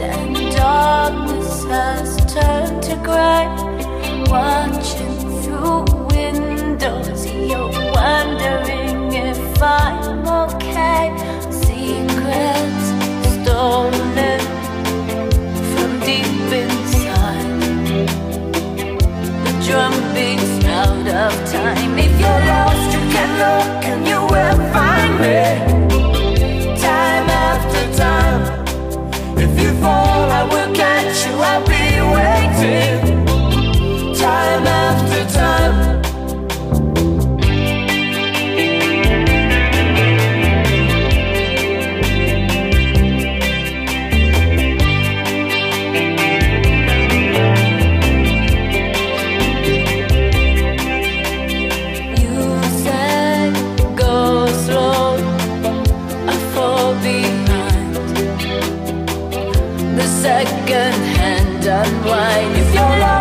and darkness has turned to grey. Watching through windows, you're wondering if I'm okay. Secrets stolen from deep inside. The drum beats out of time. If you're lost, you can look and you will find me. second hand unwind if you're